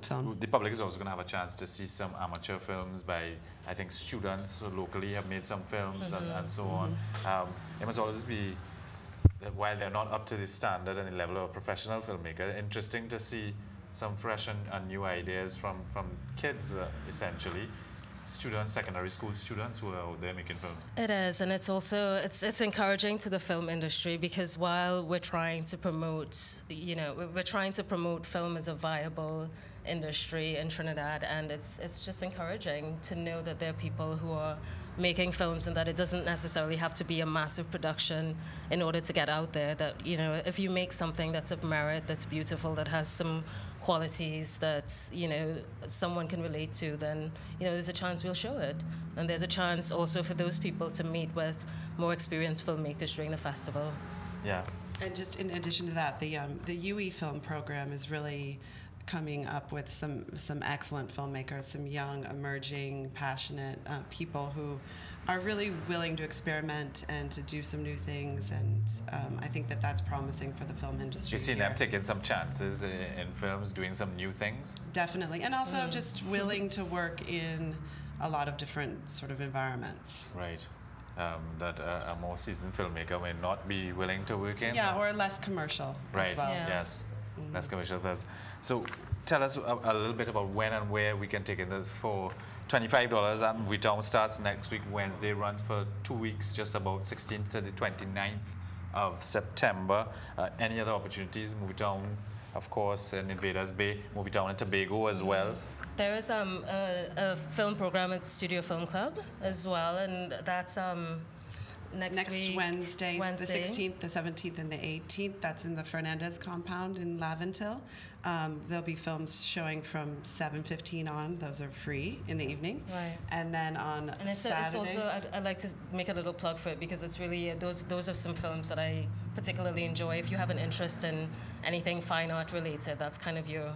excellent film. The public is also going to have a chance to see some amateur films by, I think, students locally have made some films and, and so on. Um, it must always be, while they're not up to the standard and the level of a professional filmmaker, interesting to see some fresh and, and new ideas from, from kids, uh, essentially. Students, secondary school students who are out there making films. It is, and it's also it's it's encouraging to the film industry because while we're trying to promote, you know, we're trying to promote film as a viable industry in Trinidad, and it's it's just encouraging to know that there are people who are making films and that it doesn't necessarily have to be a massive production in order to get out there. That you know, if you make something that's of merit, that's beautiful, that has some qualities that you know someone can relate to, then you know there's a chance we'll show it, and there's a chance also for those people to meet with more experienced filmmakers during the festival. Yeah. And just in addition to that, the um, the UWI film program is really coming up with some some excellent filmmakers, some young, emerging, passionate uh, people who are really willing to experiment and to do some new things. And um, I think that that's promising for the film industry. You've seen here. them taking some chances in, in films, doing some new things. Definitely, and also just willing to work in a lot of different sort of environments. Right. Um, that uh, a more seasoned filmmaker may not be willing to work in. Yeah, or less commercial Right. as well. Yeah. Yes. Less commercial films. So tell us a, a little bit about when and where we can take it. this for $25 and MovieTowne starts next week. Wednesday runs for two weeks just about 16th to the 29th of September. Uh, any other opportunities? MovieTowne of course and in Invaders Bay MovieTowne and Tobago as well. There is um, a, a film program at Studio Film Club as well, and that's um, next, Next week, Wednesday, Wednesday. the 16th, the 17th, and the 18th. That's in the Fernandez compound in Laventille. Um, there'll be films showing from 7:15 on. Those are free in the evening. Right. And then on And it's, a, it's also I'd, I'd like to make a little plug for it because it's really those those are some films that I particularly enjoy. If you have an interest in anything fine art related, that's kind of your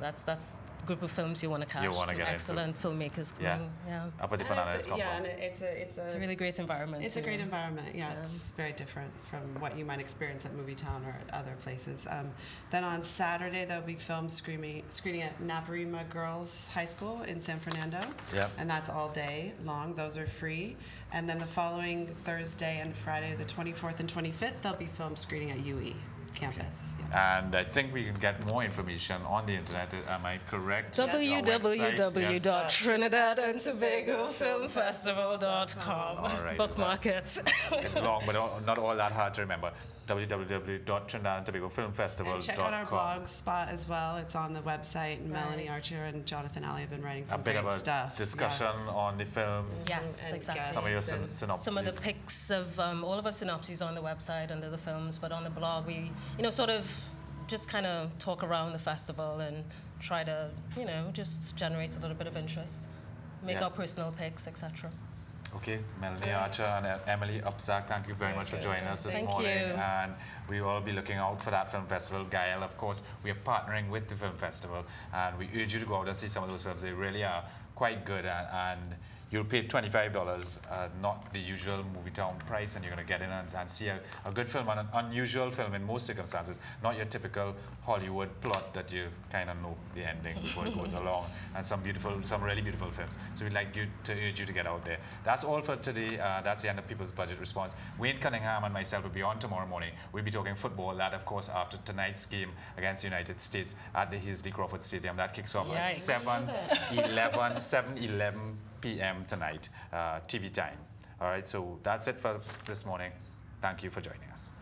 that's that's group of films you want to catch. You wanna Some get into. excellent filmmakers yeah coming. Yeah. up at the And Fernandez it's a, yeah, and it's a it's a It's a really great environment. It's a great environment. Yeah, Yeah. it's very different from what you might experience at MovieTowne or at other places. Um, then on Saturday there'll be films screening screening at Naparima Girls High School in San Fernando. Yep. And that's all day long. Those are free. And then the following Thursday and Friday, the 24th and 25th, there'll be film screening at UWI campus. Yeah. And I think we can get more information on the internet am I correct www.trinidadandtobagofilmfestival.com. All right, Bookmark it. It's long, but not all that hard to remember. www.trinidadandtobagofilmfestival.com. And check out our blog spot as well. It's on the website. And Melanie Archer and Jonathan Ali have been writing A some bit great of a stuff. Yeah. discussion on the films. Yes, And exactly. Some of your syn- synopses. Some of the pics of um, all of our synopses on the website under the films, but on the blog we, you know, sort of just kind of talk around the festival and try to, you know, just generate a little bit of interest, make Yeah. our personal picks, etc. Okay, Melanie Archer and Emily Upczak, thank you very much for joining us this Thank morning. you. And we will be looking out for that film festival. Gayelle, of course, we are partnering with the film festival, and we urge you to go out and see some of those films. They really are quite good, and, and you'll pay $25, uh, not the usual MovieTowne price, and you're going to get in and, and see a, a good film, an unusual film in most circumstances, not your typical Hollywood plot that you kind of know the ending before it goes along, and some beautiful, some really beautiful films. So we'd like you to urge you to get out there. That's all for today. Uh, that's the end of People's Budget Response. Wayne Cunningham and myself will be on tomorrow morning. We'll be talking football. That, of course, after tonight's game against the United States at the Hasely Crawford Stadium. That kicks off at Yikes. 7 11, 7 11 p.m. tonight, uh, TV time. All right, so that's it for this morning. Thank you for joining us.